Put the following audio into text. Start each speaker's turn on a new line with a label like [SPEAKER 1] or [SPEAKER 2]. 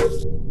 [SPEAKER 1] you.